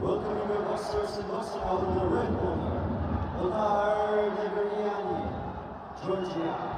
Welcoming your boxers and boxing out the red Otar Georgia.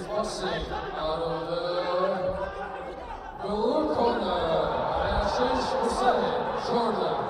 is busting out of the blue corner. And Ashish Hussain, Jordan.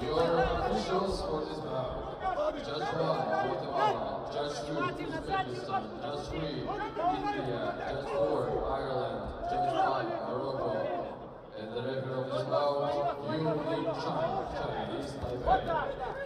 The order of officials for this battle. Judge Brown, Guatemala. Judge Two, Uzbekistan. Judge Three, India. Uh, judge Four, Ireland. Judge Five, Morocco. And the referee of this bout, Yu Ling Chang, Chinese Taipei.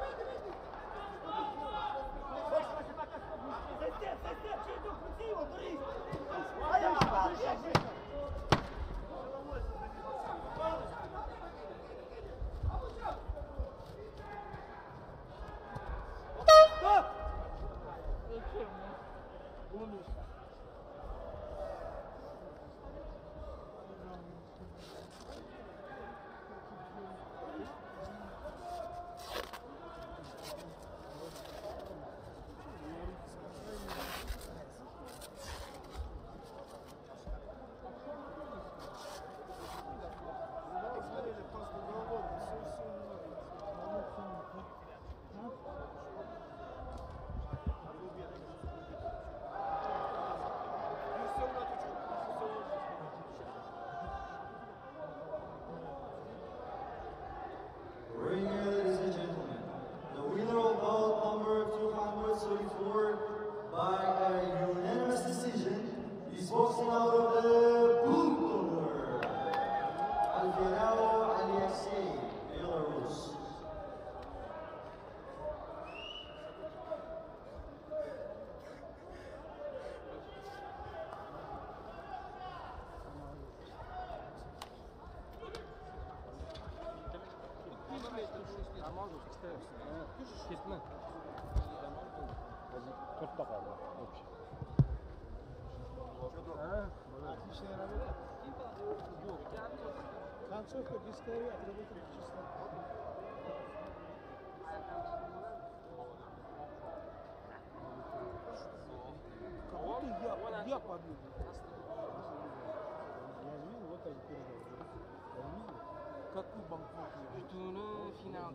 Namaz o'qishda ketma. O'zi to'rtta qoldi. Ha, Концовка без крови отработали чисто. Кого я, я побил? Kaku Bangkok. Je tourne final.